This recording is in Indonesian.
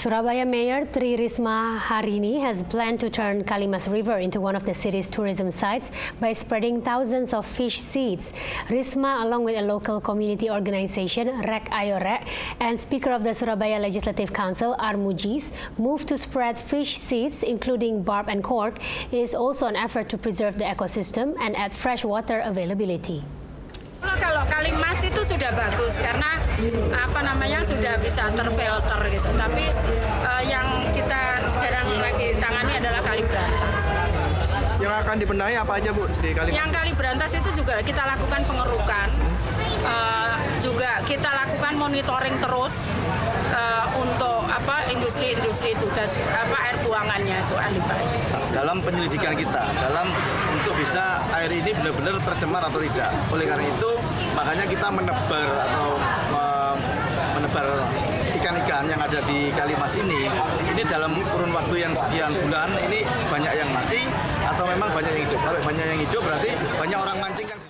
Surabaya Mayor Tri Risma Harini has planned to turn Kalimas River into one of the city's tourism sites by spreading thousands of fish seeds. Risma, along with a local community organization, Rek Ayorek, and Speaker of the Surabaya Legislative Council, Armujis, moved to spread fish seeds, including barb and cork, is also an effort to preserve the ecosystem and add fresh water availability. Itu sudah bagus karena apa namanya sudah bisa terfilter gitu. Tapi uh, yang kita sekarang lagi tangani adalah Kali Berantas. Yang akan dibenahi apa aja Bu di Kali? Yang Kali Berantas itu juga kita lakukan pengerukan. Uh, juga kita lakukan monitoring terus uh, untuk apa industri-industri tugas apa air buangannya itu ahli Dalam penyelidikan kita, dalam untuk bisa air ini benar-benar tercemar atau tidak. Oleh karena itu, makanya kita menebar atau menebar ikan-ikan yang ada di Kalimas ini, ini dalam kurun waktu yang sekian bulan ini banyak yang mati atau memang banyak yang hidup. Kalau banyak yang hidup berarti banyak orang mancing yang